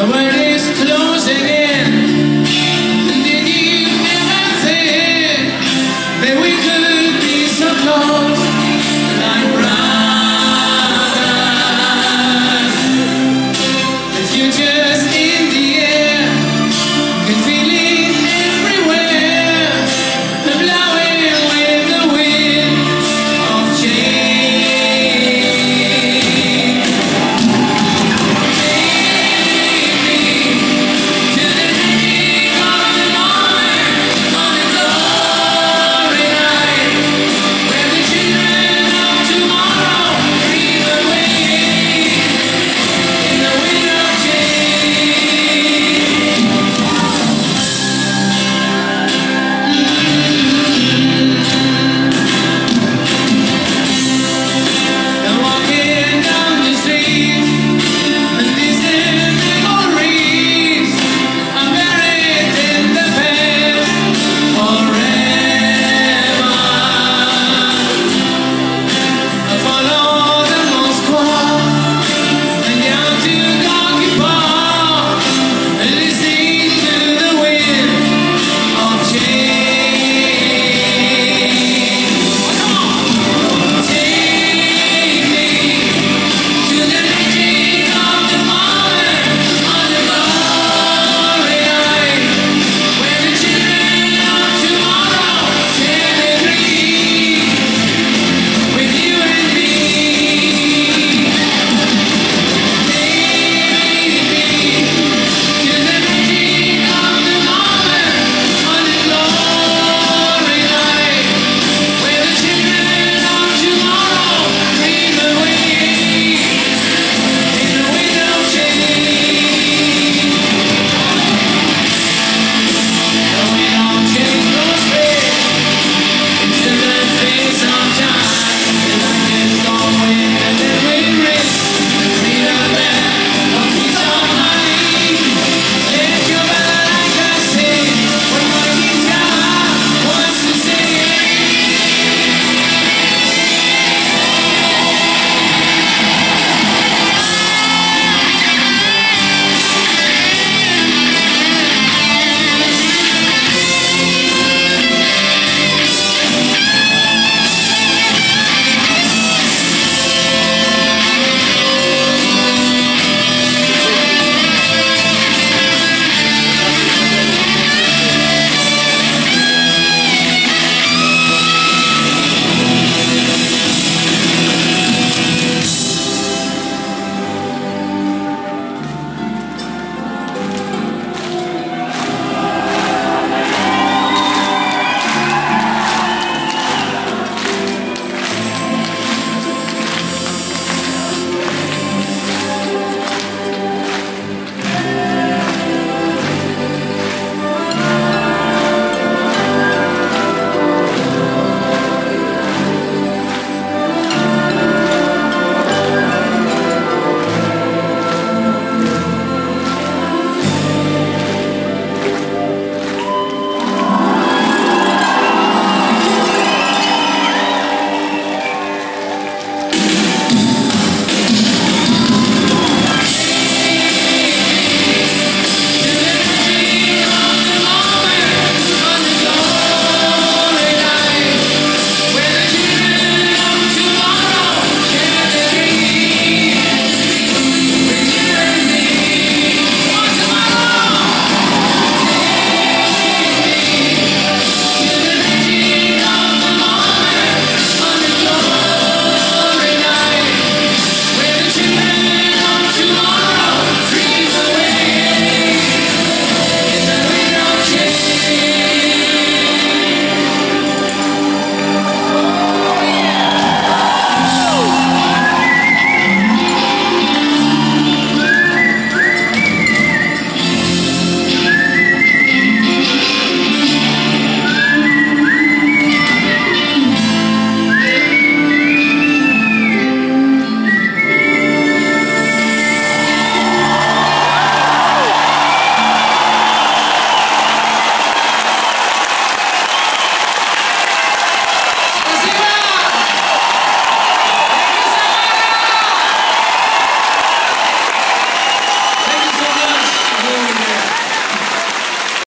Nobody.